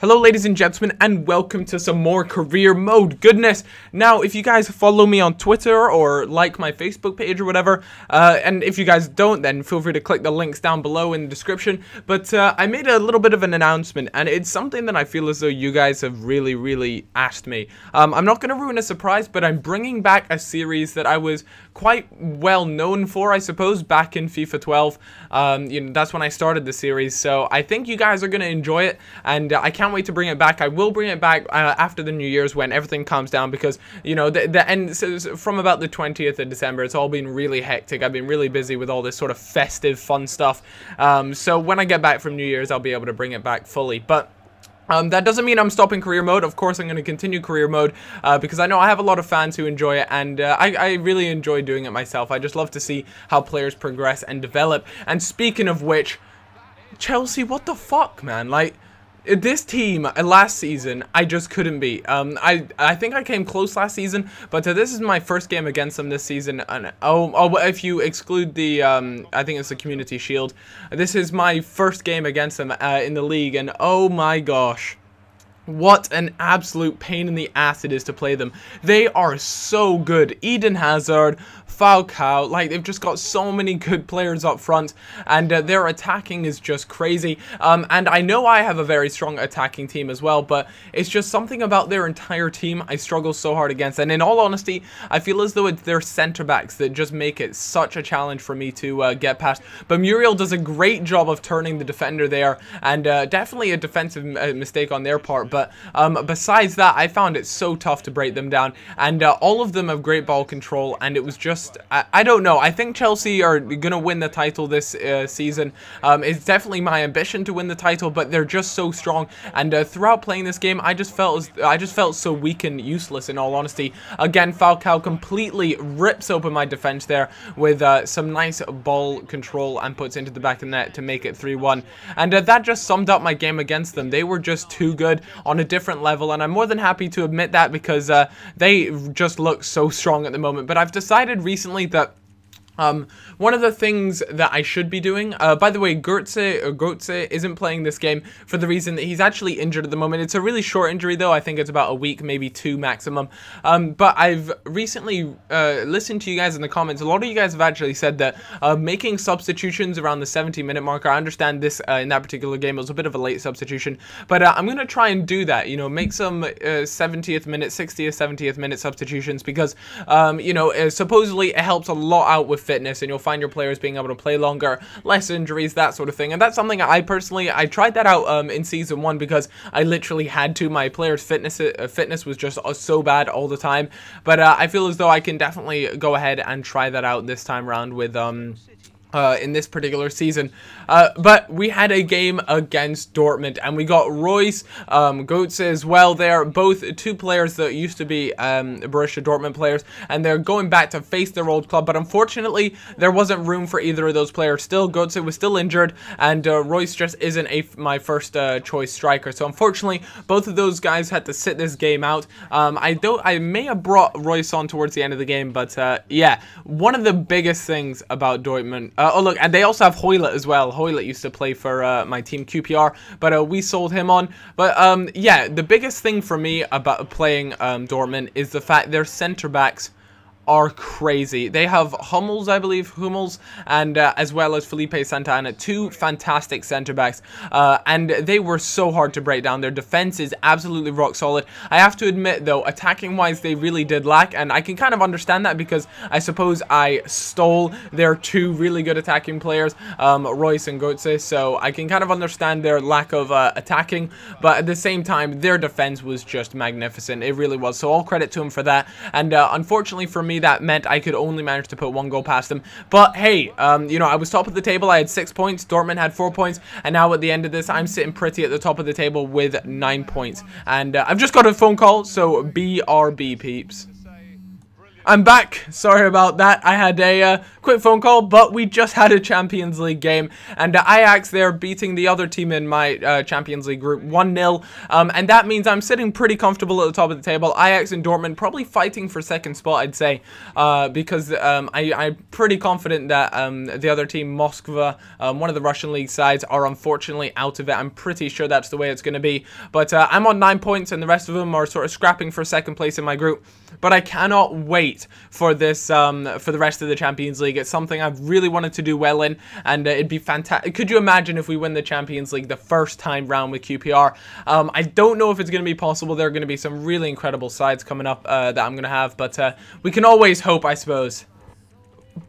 Hello ladies and gentlemen and welcome to some more career mode goodness. Now if you guys follow me on Twitter or like my Facebook page or whatever, uh, and if you guys don't then feel free to click the links down below in the description, but uh, I made a little bit of an announcement and it's something that I feel as though you guys have really really asked me. Um, I'm not going to ruin a surprise but I'm bringing back a series that I was quite well known for I suppose back in FIFA 12. Um, you know that's when I started the series so I think you guys are going to enjoy it and uh, I can't wait to bring it back. I will bring it back uh, after the New Year's when everything calms down because, you know, the, the end so from about the 20th of December, it's all been really hectic. I've been really busy with all this sort of festive fun stuff. Um, so when I get back from New Year's, I'll be able to bring it back fully. But um, that doesn't mean I'm stopping career mode. Of course, I'm going to continue career mode uh, because I know I have a lot of fans who enjoy it, and uh, I, I, really enjoy doing it myself. I just love to see how players progress and develop. And speaking of which, Chelsea, what the fuck, man? Like, this team uh, last season I just couldn't beat. Um, I I think I came close last season, but uh, this is my first game against them this season. And oh, oh if you exclude the um, I think it's the Community Shield, this is my first game against them uh, in the league, and oh my gosh. What an absolute pain in the ass it is to play them. They are so good. Eden Hazard, Falcao, like they've just got so many good players up front and uh, their attacking is just crazy. Um, and I know I have a very strong attacking team as well, but it's just something about their entire team I struggle so hard against. And in all honesty, I feel as though it's their centre backs that just make it such a challenge for me to uh, get past. But Muriel does a great job of turning the defender there and uh, definitely a defensive uh, mistake on their part. But um, besides that, I found it so tough to break them down. And uh, all of them have great ball control and it was just just, I, I don't know. I think Chelsea are going to win the title this uh, season. Um, it's definitely my ambition to win the title, but they're just so strong. And uh, throughout playing this game, I just felt I just felt so weak and useless in all honesty. Again, Falcao completely rips open my defense there with uh, some nice ball control and puts into the back of the net to make it 3-1. And uh, that just summed up my game against them. They were just too good on a different level, and I'm more than happy to admit that because uh, they just look so strong at the moment. But I've decided recently that um, one of the things that I should be doing, uh, by the way, Goetze, uh, Goetze isn't playing this game for the reason that he's actually injured at the moment. It's a really short injury though, I think it's about a week, maybe two maximum. Um, but I've recently uh, listened to you guys in the comments. A lot of you guys have actually said that uh, making substitutions around the 70 minute marker, I understand this uh, in that particular game, it was a bit of a late substitution, but uh, I'm going to try and do that, you know, make some 70th minute, 60th, 70th minute substitutions because, um, you know, supposedly it helps a lot out with fitness and you'll find your players being able to play longer, less injuries, that sort of thing. And that's something I personally, I tried that out um, in season one because I literally had to. My players' fitness uh, fitness was just uh, so bad all the time. But uh, I feel as though I can definitely go ahead and try that out this time around with um, uh, in this particular season. Uh, but we had a game against Dortmund, and we got Reus, um, as well there, both two players that used to be um, Borussia Dortmund players, and they're going back to face their old club, but unfortunately, there wasn't room for either of those players still. Goetze was still injured, and uh, Reus just isn't a, my first uh, choice striker, so unfortunately, both of those guys had to sit this game out. Um, I don't, I may have brought Reus on towards the end of the game, but uh, yeah, one of the biggest things about Dortmund, uh, oh look, and they also have Hoilett as well. Hoilett used to play for uh, my team QPR, but uh, we sold him on. But um, yeah, the biggest thing for me about playing um, Dortmund is the fact their centre backs are crazy. They have Hummels, I believe, Hummels, and uh, as well as Felipe Santana, two fantastic centre backs, uh, and they were so hard to break down. Their defense is absolutely rock solid. I have to admit, though, attacking wise, they really did lack, and I can kind of understand that because I suppose I stole their two really good attacking players, um, Reus and Goetze, so I can kind of understand their lack of uh, attacking, but at the same time, their defense was just magnificent. It really was. So all credit to them for that, and uh, unfortunately for me me, that meant I could only manage to put one goal past them. But hey, um, you know, I was top of the table. I had six points. Dortmund had four points. And now at the end of this, I'm sitting pretty at the top of the table with nine points. And uh, I've just got a phone call, so BRB, peeps. I'm back. Sorry about that. I had a uh, quick phone call, but we just had a Champions League game, and uh, Ajax they're beating the other team in my uh, Champions League group 1-0, um, and that means I'm sitting pretty comfortable at the top of the table. Ajax and Dortmund probably fighting for second spot, I'd say, uh, because um, I, am pretty confident that um, the other team, Moskva, um, one of the Russian league sides, are unfortunately out of it. I'm pretty sure that's the way it's going to be, but uh, I'm on nine points, and the rest of them are sort of scrapping for second place in my group. But I cannot wait wait for this um, for the rest of the Champions League. It's something I've really wanted to do well in, and uh, it'd be fantastic. Could you imagine if we win the Champions League the first time round with QPR? Um, I don't know if it's going to be possible. There are going to be some really incredible sides coming up uh, that I'm going to have, but uh, we can always hope, I suppose.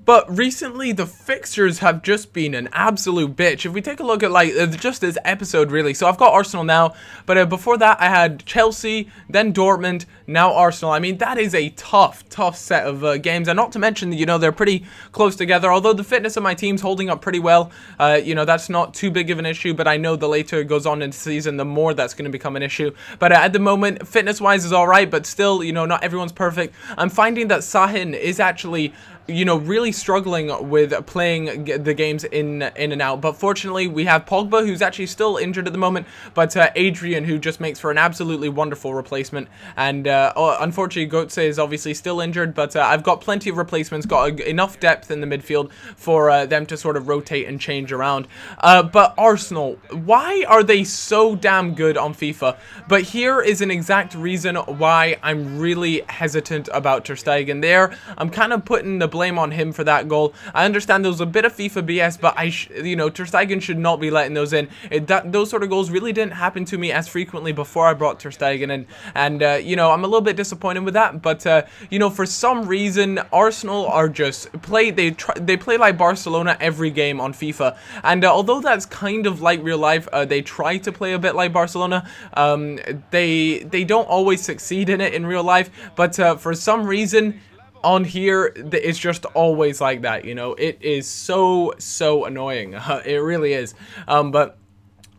But recently, the fixtures have just been an absolute bitch. If we take a look at, like, uh, just this episode, really. So I've got Arsenal now, but uh, before that, I had Chelsea, then Dortmund, now Arsenal. I mean, that is a tough, tough set of uh, games. And not to mention, you know, they're pretty close together. Although the fitness of my team's holding up pretty well, uh, you know, that's not too big of an issue. But I know the later it goes on in the season, the more that's going to become an issue. But uh, at the moment, fitness-wise is all right, but still, you know, not everyone's perfect. I'm finding that Sahin is actually you know, really struggling with playing the games in in and out. But fortunately, we have Pogba, who's actually still injured at the moment, but uh, Adrian, who just makes for an absolutely wonderful replacement. And uh, unfortunately, Götze is obviously still injured, but uh, I've got plenty of replacements, got enough depth in the midfield for uh, them to sort of rotate and change around. Uh, but Arsenal, why are they so damn good on FIFA? But here is an exact reason why I'm really hesitant about Ter Stegen. There, I'm kind of putting the blame on him for that goal. I understand there was a bit of FIFA BS, but I, you know, Ter Stegen should not be letting those in. It, that, those sort of goals really didn't happen to me as frequently before I brought Ter Stegen in, and uh, you know, I'm a little bit disappointed with that. But uh, you know, for some reason, Arsenal are just play. They try, they play like Barcelona every game on FIFA, and uh, although that's kind of like real life, uh, they try to play a bit like Barcelona. Um, they they don't always succeed in it in real life, but uh, for some reason on here, it's just always like that, you know? It is so, so annoying. it really is. Um, but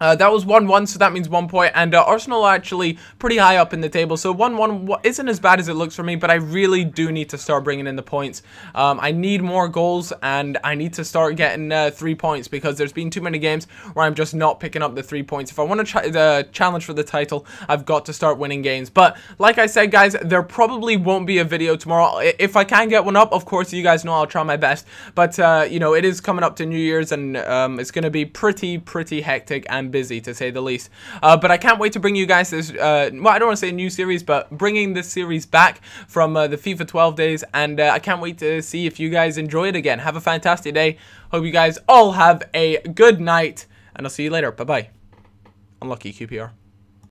uh, that was 1-1, so that means one point, and uh, Arsenal are actually pretty high up in the table, so 1-1 isn't as bad as it looks for me, but I really do need to start bringing in the points. Um, I need more goals, and I need to start getting uh, three points, because there's been too many games where I'm just not picking up the three points. If I want to try the challenge for the title, I've got to start winning games. But, like I said, guys, there probably won't be a video tomorrow. If I can get one up, of course, you guys know I'll try my best, but, uh, you know, it is coming up to New Year's, and um, it's going to be pretty, pretty hectic and busy to say the least. Uh, but I can't wait to bring you guys this, uh, well, I don't want to say a new series, but bringing this series back from uh, the FIFA 12 days. And uh, I can't wait to see if you guys enjoy it again. Have a fantastic day. Hope you guys all have a good night. And I'll see you later. Bye-bye. Unlucky QPR.